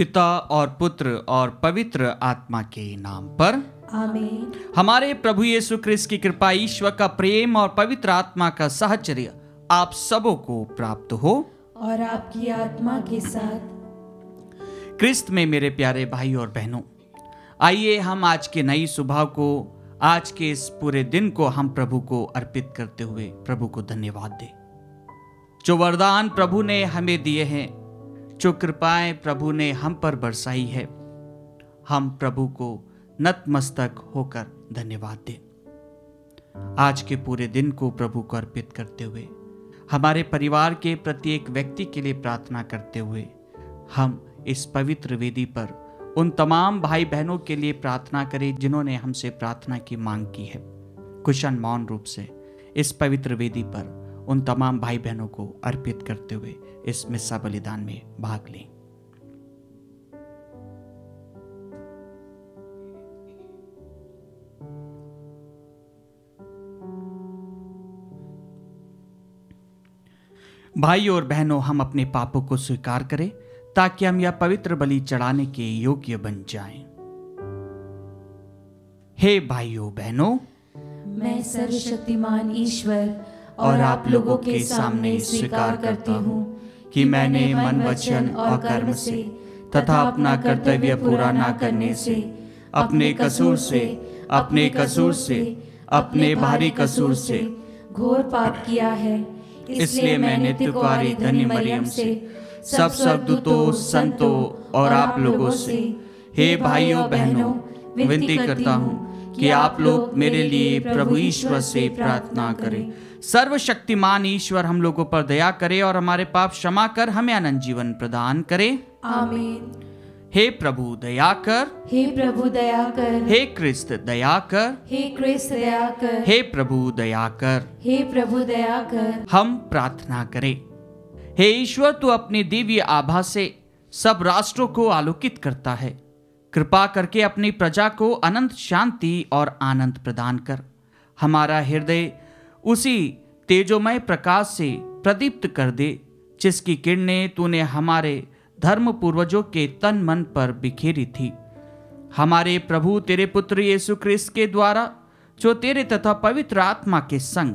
पिता और पुत्र और पवित्र आत्मा के नाम पर। आमीन। हमारे प्रभु यीशु क्रिस्त की कृपा ईश्वर का प्रेम और पवित्र आत्मा का साहचर्य आप सबों को प्राप्त हो। और आपकी आत्मा के साथ। क्रिस्त में मेरे प्यारे भाई और बहनों आइए हम आज के नई सुबह को आज के इस पूरे दिन को हम प्रभु को अर्पित करते हुए प्रभु को धन्यवाद दें। जो वरदान प्रभु ने हमें दिए हैं जो कृपाएँ प्रभु ने हम पर बरसाई है, हम प्रभु को नतमस्तक होकर धन्यवाद दें। आज के पूरे दिन को प्रभु को अर्पित करते हुए, हमारे परिवार के प्रत्येक व्यक्ति के लिए प्रार्थना करते हुए, हम इस पवित्र वेदी पर उन तमाम भाई बहनों के लिए प्रार्थना करें जिन्होंने हमसे प्रार्थना की मांग की है। कुशन मौन रूप से इस पवित्र वेदी पर उन तमाम भाई बहनों को अर्पित करते हुए इस मिस्सा बलिदान में भाग लें भाई और बहनों, हम अपने पापों को स्वीकार करें, ताकि हम यह पवित्र बलि चढ़ाने के योग्य बन जाएँ। हे भाइयों, बहनों, मैं सर्वशक्तिमान ईश्वर और आप लोगों के सामने स्वीकार करती हूँ कि मैंने मन वचन और कर्म से तथा अपना कर्तव्य पूरा ना करने से, अपने कसूर से, अपने कसूर से, अपने भारी कसूर से घोर पाप किया है। इसलिए मैं नित्य कुआरी धन्य मरियम से, सब स्वर्गदूतों, संतों और आप लोगों से, हे भाइयों, बहनों, विनती करता हूँ कि आप लोग मेरे लिए प्रभु ईश्वर से प्रार्थना करें। सर्वशक्तिमान ईश्वर हम लोगों पर दया करे और हमारे पाप क्षमा कर हमें अनंत जीवन प्रदान करे। आमीन। हे प्रभु दया कर। हे प्रभु दया कर। हे क्रिस्त दया कर। हे कृष्ण दया कर। हे प्रभु दया कर। हे प्रभु दया कर। हम प्रार्थना करें। हे ईश्वर तू अपनी दिव्य आभा से सब राष्ट्रों को आलोकित करता है। कृपा करके अपनी प्रजा को अनंत शांति और आनंद प्रदान कर। हमारा हृदय उसी तेजोमय प्रकाश से प्रदीप्त कर दे जिसकी किरणें तूने हमारे धर्म पूर्वजों के तन मन पर बिखेरी थी। हमारे प्रभु तेरे पुत्र यीशु क्रिस्त के द्वारा जो तेरे तथा पवित्र आत्मा के संग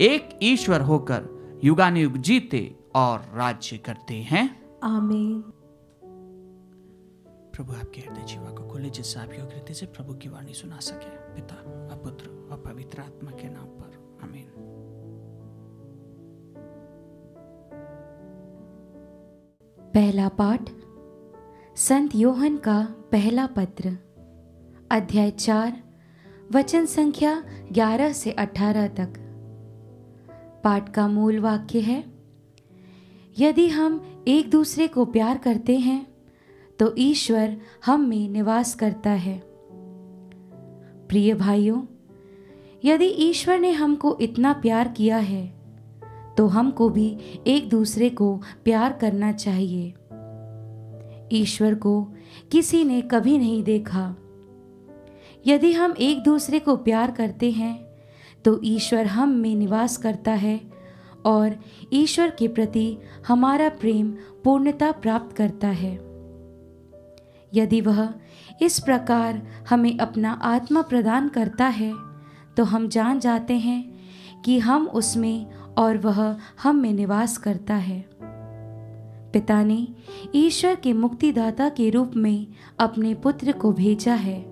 एक ईश्वर होकर युगानुयुग जीते और राज्य करते हैं। आमीन। प्रभु आपके हृदय जीवा को खोले जिससे आप योग्य से प्रभु की वाणी सुना सके। पिता और पुत्र और पवित्र आत्मा के नाम पहला पाठ, संत योहन का पहला पत्र, अध्याय चार, वचन संख्या ग्यारह से अठारह तक। पाठ का मूल वाक्य है, यदि हम एक दूसरे को प्यार करते हैं तो ईश्वर हम में निवास करता है। प्रिय भाइयों, यदि ईश्वर ने हमको इतना प्यार किया है तो हमको भी एक दूसरे को प्यार करना चाहिए। ईश्वर को किसी ने कभी नहीं देखा। यदि हम एक दूसरे को प्यार करते हैं तो ईश्वर हम में निवास करता है और ईश्वर के प्रति हमारा प्रेम पूर्णता प्राप्त करता है। यदि वह इस प्रकार हमें अपना आत्मा प्रदान करता है तो हम जान जाते हैं कि हम उसमें और वह हम में निवास करता है। पिता ने ईश्वर के मुक्तिदाता के रूप में अपने पुत्र को भेजा है।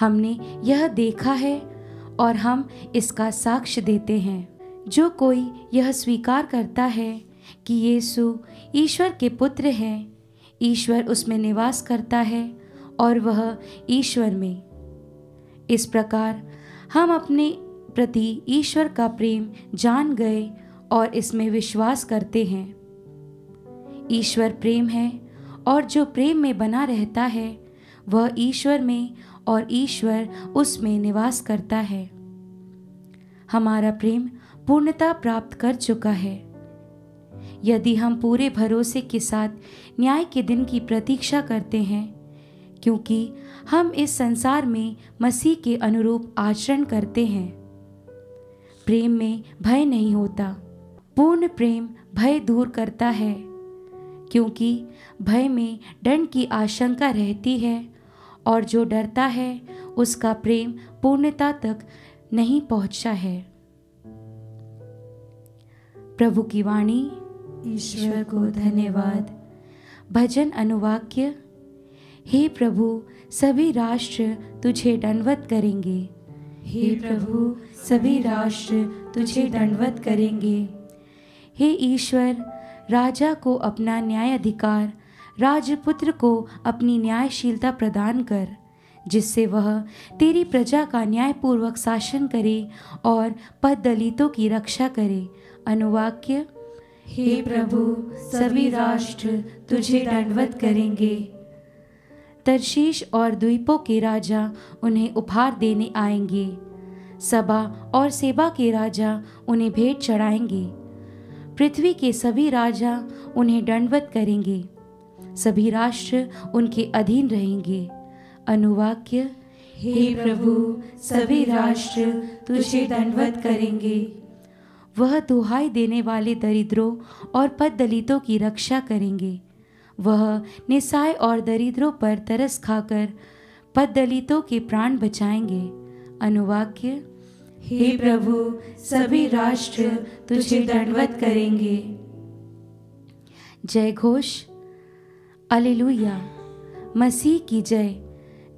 हमने यह देखा है और हम इसका साक्ष्य देते हैं। जो कोई यह स्वीकार करता है कि यीशु ईश्वर के पुत्र हैं, ईश्वर उसमें निवास करता है और वह ईश्वर में। इस प्रकार हम अपने प्रति ईश्वर का प्रेम जान गए और इसमें विश्वास करते हैं। ईश्वर प्रेम है और जो प्रेम में बना रहता है, वह ईश्वर में और ईश्वर उसमें निवास करता है। हमारा प्रेम पूर्णता प्राप्त कर चुका है। यदि हम पूरे भरोसे के साथ न्याय के दिन की प्रतीक्षा करते हैं, क्योंकि हम इस संसार में मसीह के अनुरूप आचरण करते हैं। प्रेम में भय नहीं होता। पूर्ण प्रेम भय दूर करता है, क्योंकि भय में दंड की आशंका रहती है और जो डरता है, उसका प्रेम पूर्णता तक नहीं पहुँचा है। प्रभु की वाणी, ईश्वर को धन्यवाद। भजन अनुवाक्य, हे प्रभु, सभी राष्ट्र तुझे दंडवत करेंगे। हे प्रभु, सभी राष्ट्र तुझे दंडवत करेंगे। हे ईश्वर, राजा को अपना न्याय अधिकार, राजपुत्र को अपनी न्यायशीलता प्रदान कर, जिससे वह तेरी प्रजा का न्यायपूर्वक शासन करे और पद दलितों की रक्षा करे। अनुवाक्य, हे प्रभु, सभी राष्ट्र तुझे दंडवत करेंगे। तरशीश और द्वीपों के राजा उन्हें उपहार देने आएँगे। सबा और सेबा के राजा उन्हें भेंट चढ़ाएँगे। पृथ्वी के सभी राजा उन्हें दंडवत करेंगे। सभी राष्ट्र उनके अधीन रहेंगे। अनुवाक्य, हे प्रभु, सभी राष्ट्र तुझे दंडवत करेंगे। वह दुहाई देने वाले दरिद्रों और पद दलितों की रक्षा करेंगे। वह निसाय और दरिद्रों पर तरस खाकर पद दलितों के प्राण बचाएँगे। अनुवाक्य, हे प्रभु, सभी राष्ट्र तुझे दंडवत करेंगे। जय घोष। अलेलुया मसीह की जय।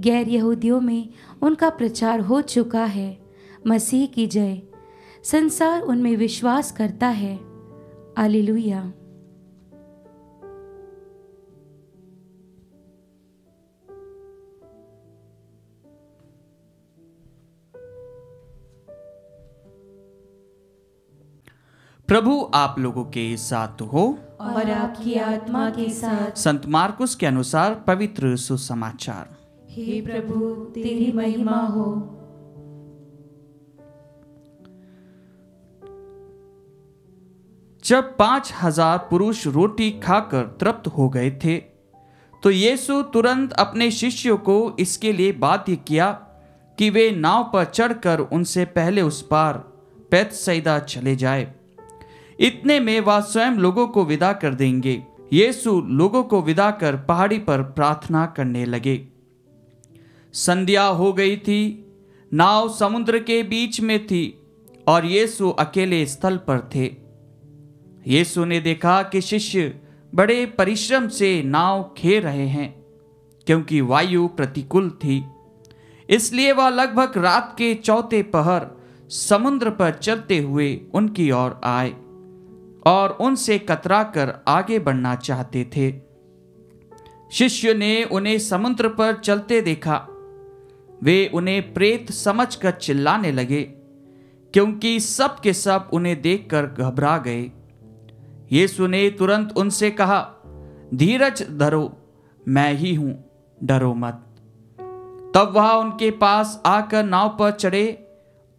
गैर यहूदियों में उनका प्रचार हो चुका है। मसीह की जय। संसार उनमें विश्वास करता है। अलेलुया प्रभु आप लोगों के साथ हो। और आपकी आत्मा के साथ। संत मार्कुस के अनुसार पवित्र सुसमाचार। हे प्रभु तेरी महिमा हो। जब पाँच हज़ार पुरुष रोटी खाकर तृप्त हो गए थे तो यीशु तुरंत अपने शिष्यों को इसके लिए बाध्य किया कि वे नाव पर चढ़कर उनसे पहले उस पार पैतसैदा चले जाए। इतने में वह स्वयं लोगों को विदा कर देंगे। यीशु लोगों को विदा कर पहाड़ी पर प्रार्थना करने लगे। संध्या हो गई थी, नाव समुद्र के बीच में थी और यीशु अकेले स्थल पर थे। यीशु ने देखा कि शिष्य बड़े परिश्रम से नाव खे रहे हैं, क्योंकि वायु प्रतिकूल थी। इसलिए वह लगभग रात के चौथे पहर समुद्र पर चलते हुए उनकी ओर आए। और उनसे कतरा कर आगे बढ़ना चाहते थे। शिष्य ने उन्हें समुद्र पर चलते देखा। वे उन्हें प्रेत समझकर चिल्लाने लगे, क्योंकि सब के सब उन्हें देखकर घबरा गए। यीशु ने तुरंत उनसे कहा, धीरज धरो, मैं ही हूँ, डरो मत। तब वह उनके पास आकर नाव पर चढ़े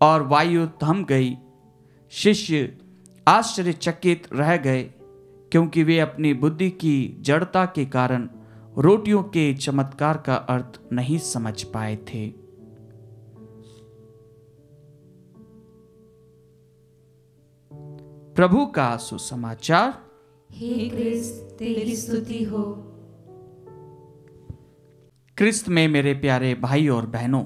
और वायु थम गई। शिष्य आश्चर्यचकित रह गए क्योंकि वे अपनी बुद्धि की जड़ता के कारण रोटियों के चमत्कार का अर्थ नहीं समझ पाए थे। प्रभु का सुसमाचार। हे क्रिस्त तेरी स्तुति हो। क्रिस्त में मेरे प्यारे भाई और बहनों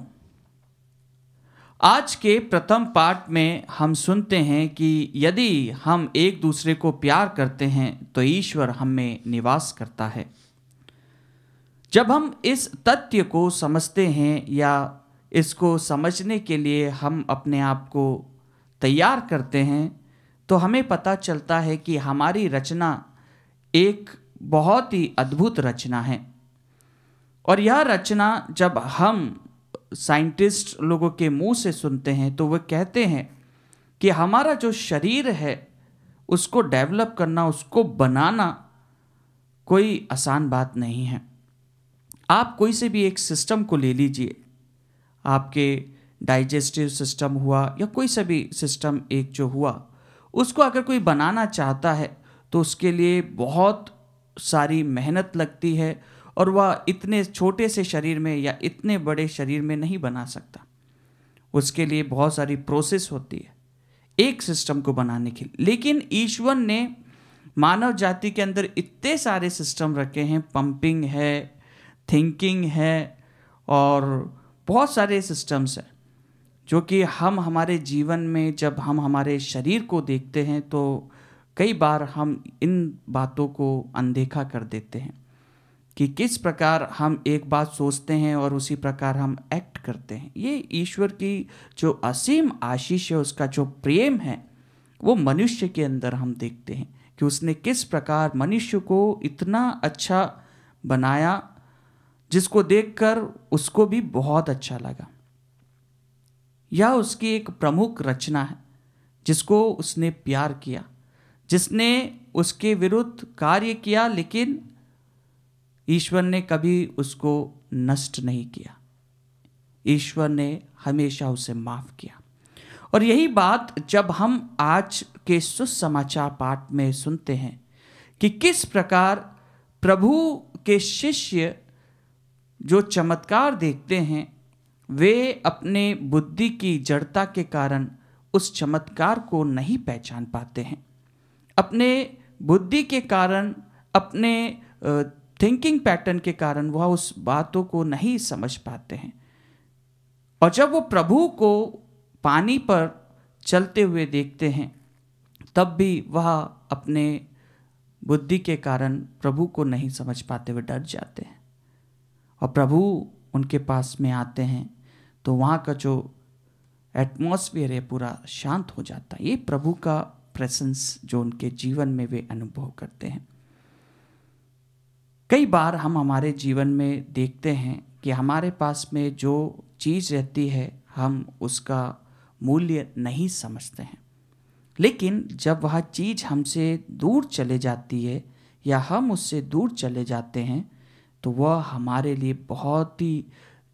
आज के प्रथम पाठ में हम सुनते हैं कि यदि हम एक दूसरे को प्यार करते हैं तो ईश्वर हम में निवास करता है। जब हम इस तथ्य को समझते हैं या इसको समझने के लिए हम अपने आप को तैयार करते हैं तो हमें पता चलता है कि हमारी रचना एक बहुत ही अद्भुत रचना है। और यह रचना जब हम साइंटिस्ट लोगों के मुँह से सुनते हैं तो वह कहते हैं कि हमारा जो शरीर है, उसको डेवलप करना, उसको बनाना कोई आसान बात नहीं है। आप कोई से भी एक सिस्टम को ले लीजिए। आपके डाइजेस्टिव सिस्टम हुआ या कोई सा भी सिस्टम एक जो हुआ, उसको अगर कोई बनाना चाहता है तो उसके लिए बहुत सारी मेहनत लगती है और वह इतने छोटे से शरीर में या इतने बड़े शरीर में नहीं बना सकता। उसके लिए बहुत सारी प्रोसेस होती है, एक सिस्टम को बनाने के लिए। लेकिन ईश्वर ने मानव जाति के अंदर इतने सारे सिस्टम रखे हैं पंपिंग है थिंकिंग है, और बहुत सारे सिस्टम्स हैं, जो कि हम हमारे जीवन में जब हम हमारे शरीर को देखते हैं तो कई बार हम इन बातों को अनदेखा कर देते हैं। कि किस प्रकार हम एक बात सोचते हैं और उसी प्रकार हम एक्ट करते हैं। ये ईश्वर की जो असीम आशीष है, उसका जो प्रेम है, वो मनुष्य के अंदर हम देखते हैं कि उसने किस प्रकार मनुष्य को इतना अच्छा बनाया, जिसको देखकर उसको भी बहुत अच्छा लगा। यह उसकी एक प्रमुख रचना है, जिसको उसने प्यार किया, जिसने उसके विरुद्ध कार्य किया, लेकिन ईश्वर ने कभी उसको नष्ट नहीं किया। ईश्वर ने हमेशा उसे माफ़ किया। और यही बात जब हम आज के सुसमाचार पाठ में सुनते हैं कि किस प्रकार प्रभु के शिष्य जो चमत्कार देखते हैं, वे अपने बुद्धि की जड़ता के कारण उस चमत्कार को नहीं पहचान पाते हैं। अपने बुद्धि के कारण, अपने थिंकिंग पैटर्न के कारण वह उस बातों को नहीं समझ पाते हैं। और जब वो प्रभु को पानी पर चलते हुए देखते हैं, तब भी वह अपने बुद्धि के कारण प्रभु को नहीं समझ पाते हुए डर जाते हैं। और प्रभु उनके पास में आते हैं तो वहाँ का जो एटमॉस्फेयर है, पूरा शांत हो जाता है। ये प्रभु का प्रेजेंस जो उनके जीवन में वे अनुभव करते हैं। कई बार हम हमारे जीवन में देखते हैं कि हमारे पास में जो चीज़ रहती है, हम उसका मूल्य नहीं समझते हैं। लेकिन जब वह चीज़ हमसे दूर चले जाती है या हम उससे दूर चले जाते हैं तो वह हमारे लिए बहुत ही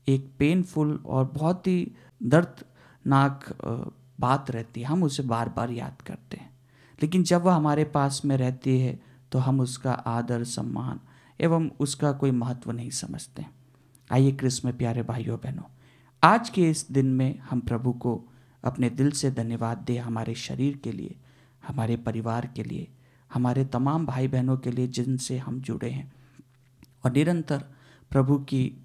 एक पेनफुल और बहुत ही दर्दनाक बात रहती है। हम उसे बार बार याद करते हैं। लेकिन जब वह हमारे पास में रहती है तो हम उसका आदर सम्मान एवं उसका कोई महत्व नहीं समझते। आइए कृष्ण में प्यारे भाइयों बहनों, आज के इस दिन में हम प्रभु को अपने दिल से धन्यवाद दें हमारे शरीर के लिए, हमारे परिवार के लिए, हमारे तमाम भाई बहनों के लिए जिनसे हम जुड़े हैं। और निरंतर प्रभु की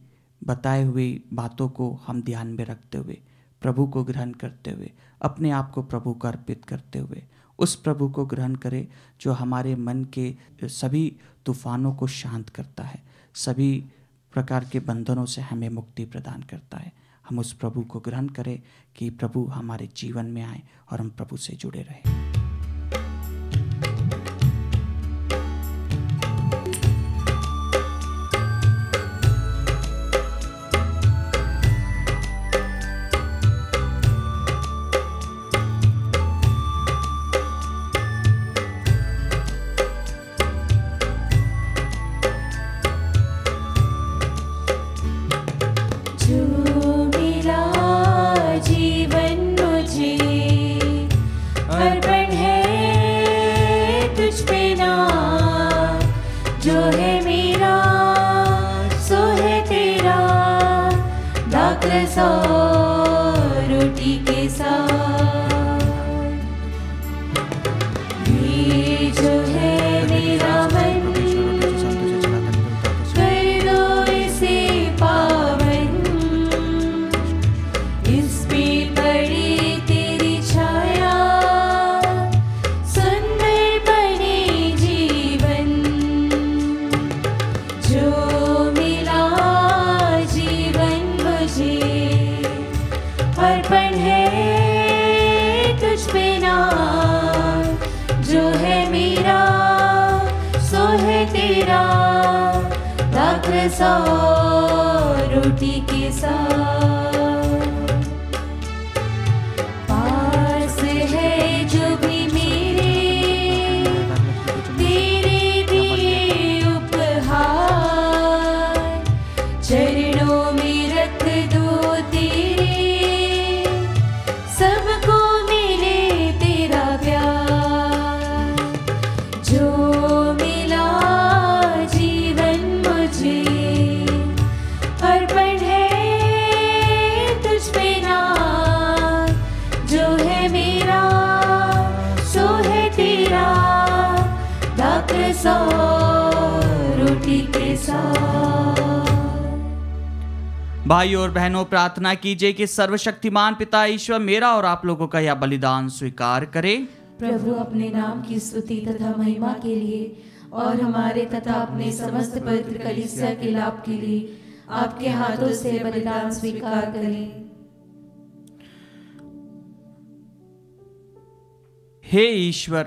बताए हुई बातों को हम ध्यान में रखते हुए, प्रभु को ग्रहण करते हुए, अपने आप को प्रभु को अर्पित करते हुए उस प्रभु को ग्रहण करें, जो हमारे मन के सभी तूफानों को शांत करता है, सभी प्रकार के बंधनों से हमें मुक्ति प्रदान करता है। हम उस प्रभु को ग्रहण करें कि प्रभु हमारे जीवन में आए और हम प्रभु से जुड़े रहें। भाई और बहनों प्रार्थना कीजिए कि सर्वशक्तिमान पिता ईश्वर मेरा और आप लोगों का यह बलिदान स्वीकार करे। प्रभु अपने नाम की स्तुति तथा महिमा के लिए और हमारे तथा अपने समस्त पवित्र कलीसिया के लाभ के लिए आपके हाथों से बलिदान स्वीकार करें। हे ईश्वर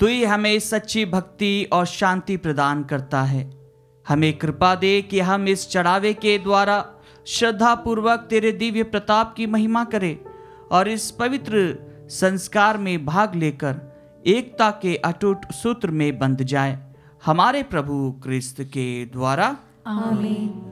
तू ही हमें सच्ची भक्ति और शांति प्रदान करता है। हमें कृपा दे कि हम इस चढ़ावे के द्वारा श्रद्धा पूर्वक तेरे दिव्य प्रताप की महिमा करे और इस पवित्र संस्कार में भाग लेकर एकता के अटूट सूत्र में बंध जाए। हमारे प्रभु क्रिस्त के द्वारा। आमीन।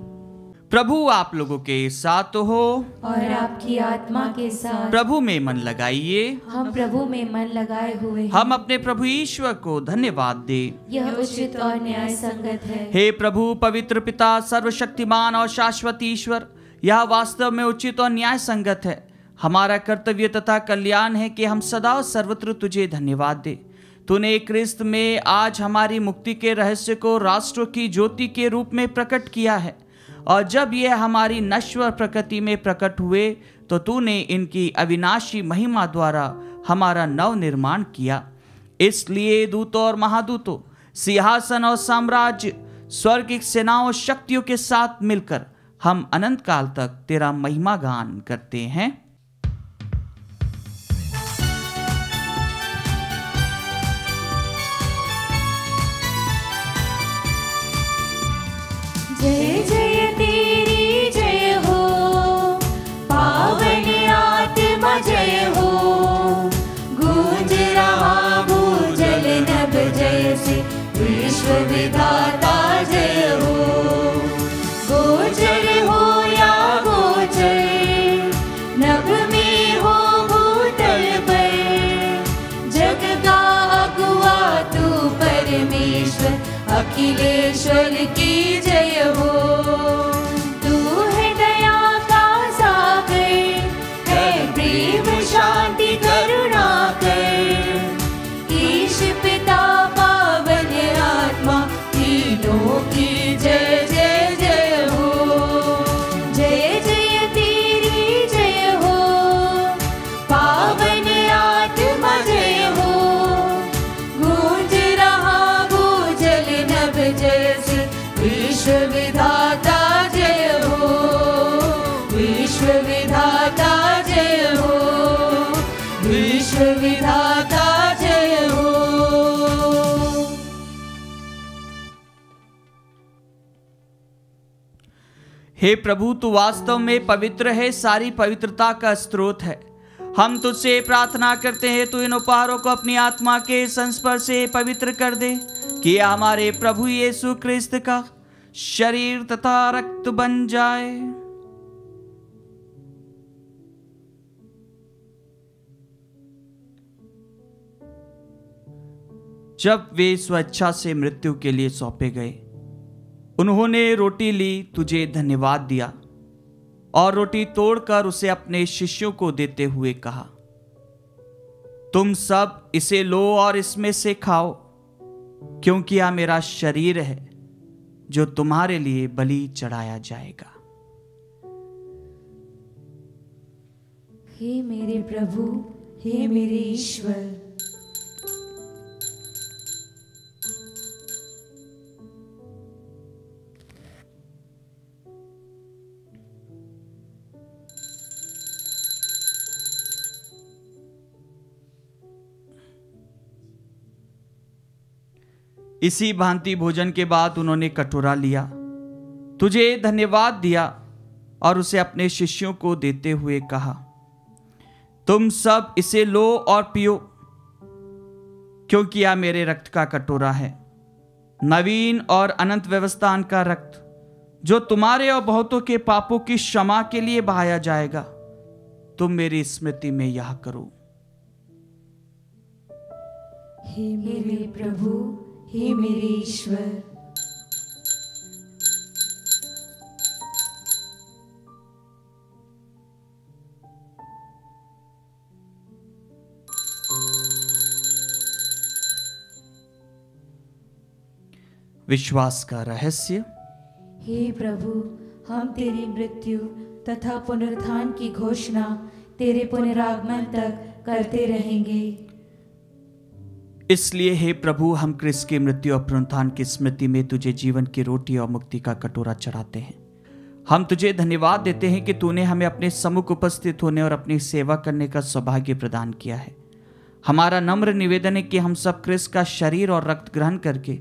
प्रभु आप लोगों के साथ हो। और आपकी आत्मा के साथ। प्रभु में मन लगाइए। हम प्रभु में मन लगाए हुए हैं। हम अपने प्रभु ईश्वर को धन्यवाद दे। यह उचित और न्याय संगत है। हे प्रभु पवित्र पिता सर्वशक्तिमान और शाश्वत ईश्वर यह वास्तव में उचित और न्याय संगत है। हमारा कर्तव्य तथा कल्याण है कि हम सदा सर्वत्र तुझे धन्यवाद दे। तूने क्रिस्त में आज हमारी मुक्ति के रहस्य को राष्ट्र की ज्योति के रूप में प्रकट किया है। और जब ये हमारी नश्वर प्रकृति में प्रकट हुए तो तूने इनकी अविनाशी महिमा द्वारा हमारा नव निर्माण किया। इसलिए दूतों और महादूतों, सिंहासन और साम्राज्य, स्वर्गिक सेनाओं शक्तियों के साथ मिलकर हम अनंत काल तक तेरा महिमा गान करते हैं। surely हे प्रभु, तू वास्तव में पवित्र है, सारी पवित्रता का स्रोत है। हम तुझसे प्रार्थना करते हैं, तू इन उपहारों को अपनी आत्मा के संस्पर्श से पवित्र कर दे कि हमारे प्रभु यीशु क्रिस्त का शरीर तथा रक्त बन जाए। जब वे स्वेच्छा से मृत्यु के लिए सौंपे गए उन्होंने रोटी ली, तुझे धन्यवाद दिया। और रोटी तोड़कर उसे अपने शिष्यों को देते हुए कहा, तुम सब इसे लो और इसमें से खाओ, क्योंकि यह मेरा शरीर है, जो तुम्हारे लिए बलि चढ़ाया जाएगा। हे मेरे प्रभु, हे मेरे ईश्वर इसी भांति भोजन के बाद उन्होंने कटोरा लिया। तुझे धन्यवाद दिया और उसे अपने शिष्यों को देते हुए कहा, तुम सब इसे लो और पियो, क्योंकि यह मेरे रक्त का कटोरा है। नवीन और अनंत व्यवस्थान का रक्त, जो तुम्हारे और बहुतों के पापों की क्षमा के लिए बहाया जाएगा, तुम मेरी स्मृति में यह करो। हे मेरे प्रभु हे मेरे ईश्वर। विश्वास का रहस्य। हे प्रभु हम तेरी मृत्यु तथा पुनरुत्थान की घोषणा तेरे पुनरागमन तक करते रहेंगे। इसलिए हे प्रभु, हम क्रिस्त की मृत्यु और पुनरुत्थान की स्मृति में तुझे जीवन की रोटी और मुक्ति का कटोरा चढ़ाते हैं। हम तुझे धन्यवाद देते हैं कि तूने हमें अपने सम्मुख उपस्थित होने और अपनी सेवा करने का सौभाग्य प्रदान किया है। हमारा नम्र निवेदन है कि हम सब क्रिस्त का शरीर और रक्त ग्रहण करके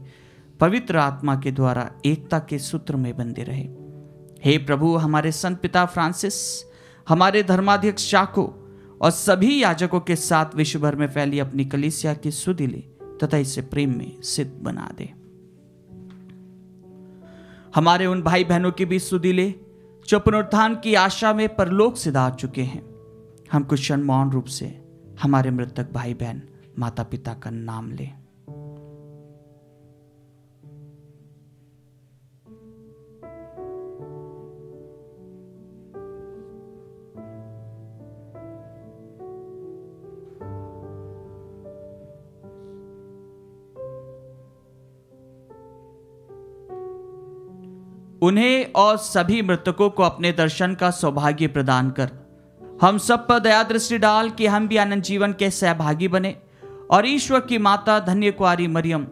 पवित्र आत्मा के द्वारा एकता के सूत्र में बंधे रहे। हे प्रभु, हमारे संत पिता फ्रांसिस, हमारे धर्माध्यक्ष चाको और सभी याजकों के साथ विश्व भर में फैली अपनी कलिसिया की सुधि ले, तथा इसे प्रेम में सिद्ध बना दे। हमारे उन भाई बहनों की भी सुधि ले, जो पुनरुत्थान की आशा में परलोक से दार चुके हैं। हम कुछ क्षण मौन रूप से हमारे मृतक भाई बहन माता पिता का नाम लें। उन्हें और सभी मृतकों को अपने दर्शन का सौभाग्य प्रदान कर। हम सब पर दया दृष्टि डाल कि हम भी आनंद जीवन के सहभागी बने। और ईश्वर की माता धन्य कुआरी मरियम,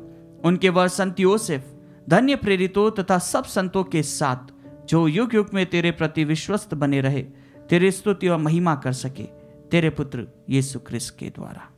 उनके वर संत योसेफ, धन्य प्रेरितों तथा सब संतों के साथ, जो युग युग में तेरे प्रति विश्वस्त बने रहे, तेरे स्तुति और महिमा कर सके, तेरे पुत्र यीशु ख्रिस्त के द्वारा।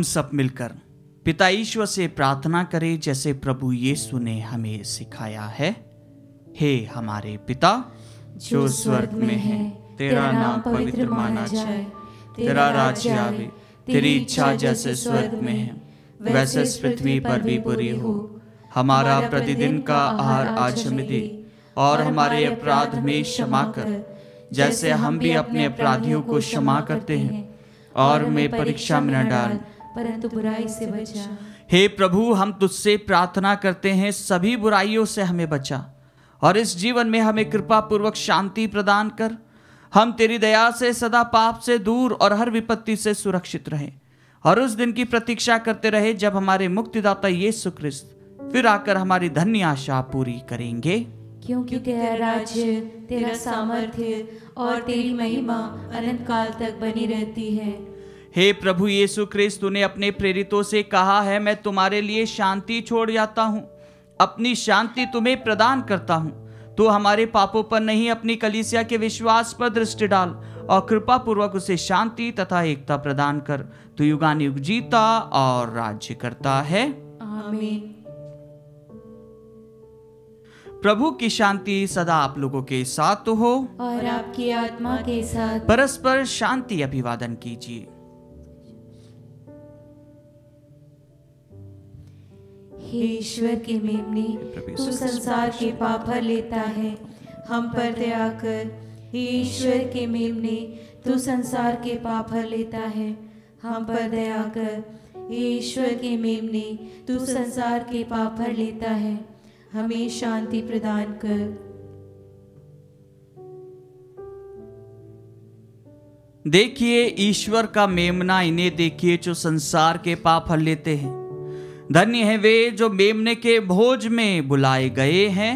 हम सब मिलकर पिता ईश्वर से प्रार्थना करें, जैसे प्रभु यीशु ने हमें सिखाया है। हे हमारे पिता, जो स्वर्ग में है, तेरा नाम पवित्र माना जाए। तेरा राज्य आवे, तेरी इच्छा जैसे स्वर्ग में है, वैसे पृथ्वी पर भी पूरी हो। हमारा प्रतिदिन का आहार आज हमें दे, और हमारे अपराध में क्षमा कर। जैसे हम भी अपने अपराधियों को क्षमा करते हैं, और मैं परीक्षा में न डाल परंतु बुराई से बचा। हे प्रभु हम तुझसे प्रार्थना करते हैं सभी बुराइयों से हमें बचा। और इस जीवन में हमें कृपा पूर्वक शांति प्रदान कर। हम तेरी दया से सदा पाप से दूर और हर विपत्ति से सुरक्षित रहें। और उस दिन की प्रतीक्षा करते रहे जब हमारे मुक्तिदाता यीशु क्रिस्त फिर आकर हमारी धन्य आशा पूरी करेंगे। क्योंकि तेरा राज्य तेरा सामर्थ्य और तेरी महिमा अनंत काल तक बनी रहती है। हे प्रभु यीशु क्रिस्त तूने अपने प्रेरितों से कहा है मैं तुम्हारे लिए शांति छोड़ जाता हूँ। अपनी शांति तुम्हें प्रदान करता हूँ। तो हमारे पापों पर नहीं अपनी कलीसिया के विश्वास पर दृष्टि डाल और कृपा पूर्वक उसे शांति तथा एकता प्रदान कर। तो युगान युग जीता और राज्य करता है। आमीन। प्रभु की शांति सदा आप लोगों के साथ हो। और आपकी आत्मा के साथ। परस्पर शांति अभिवादन कीजिए। हे ईश्वर के मेमने तू संसार के पाप हर लेता है। हम पर दया कर हे ईश्वर के मेमने तू संसार के पाप हर लेता है। हम पर दया कर हे ईश्वर के मेमने तू संसार के पाप हर लेता है। हमें शांति प्रदान कर। देखिए, ईश्वर का मेमना इन्हें देखिए जो संसार के पाप हर लेते हैं। धन्य है वे जो मेमने के भोज में बुलाए गए हैं।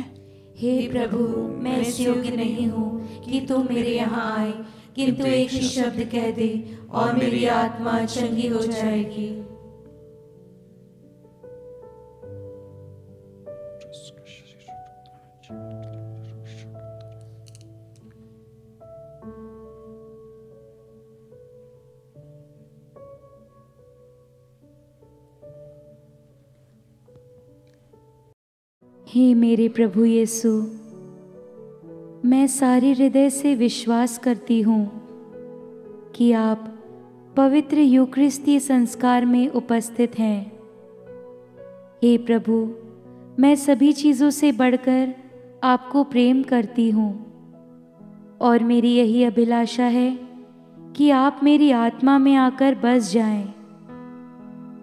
हे प्रभु, मैं इस योग्य नहीं हूँ कि तू मेरे यहाँ आए किंतु एक ही शब्द कह दे और मेरी आत्मा चंगी हो जाएगी। हे मेरे प्रभु यीशु मैं सारे हृदय से विश्वास करती हूँ कि आप पवित्र यूक्रिस्तीय संस्कार में उपस्थित हैं। हे प्रभु मैं सभी चीज़ों से बढ़कर आपको प्रेम करती हूँ और मेरी यही अभिलाषा है कि आप मेरी आत्मा में आकर बस जाएँ,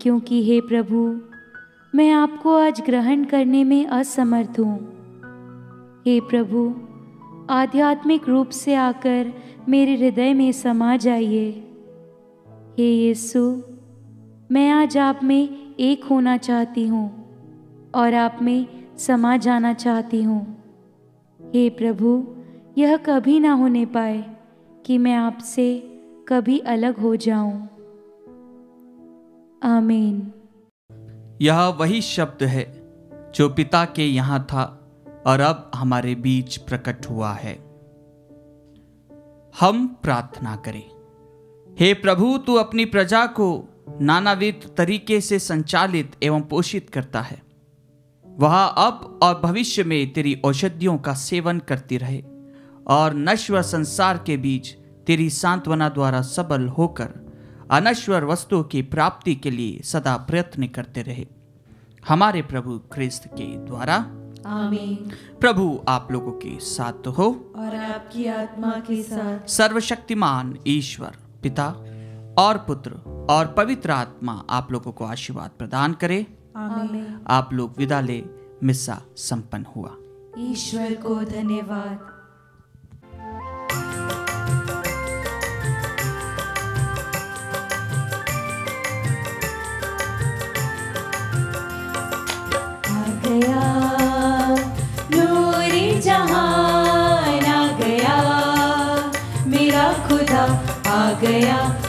क्योंकि हे प्रभु मैं आपको आज ग्रहण करने में असमर्थ हूँ। हे प्रभु, आध्यात्मिक रूप से आकर मेरे हृदय में समा जाइए। हे यीशु, मैं आज आप में एक होना चाहती हूँ और आप में समा जाना चाहती हूँ। हे प्रभु, यह कभी ना होने पाए कि मैं आपसे कभी अलग हो जाऊँ। आमीन। यह वही शब्द है जो पिता के यहाँ था और अब हमारे बीच प्रकट हुआ है। हम प्रार्थना करें। हे प्रभु, तू अपनी प्रजा को नानाविध तरीके से संचालित एवं पोषित करता है। वह अब और भविष्य में तेरी औषधियों का सेवन करती रहे और नश्वर संसार के बीच तेरी सांत्वना द्वारा सबल होकर अनश्वर वस्तुओं की प्राप्ति के लिए सदा प्रयत्न करते रहे। हमारे प्रभु क्रिस्त के द्वारा। आमीन। प्रभु आप लोगों के साथ हो। और आपकी आत्मा के साथ। सर्वशक्तिमान ईश्वर पिता और पुत्र और पवित्र आत्मा आप लोगों को आशीर्वाद प्रदान करे। आमीन। आप लोग विदा ले मिस्सा संपन्न हुआ। ईश्वर को धन्यवाद। गया।